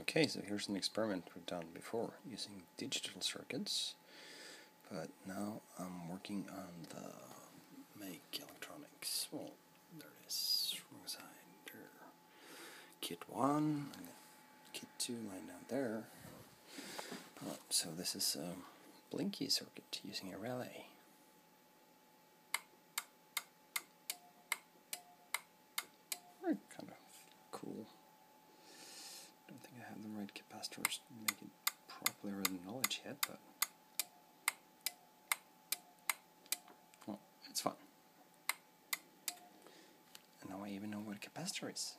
Okay, so here's an experiment we've done before using digital circuits, but now I'm working on the make electronics. Well, there it is, wrong side, there. Kit 1, kit 2 lying down there. Oh, so this is a blinky circuit using a relay. Kind of cool the right capacitors to make it properly the knowledge yet, but well, it's fun. And now I even know what a capacitor is.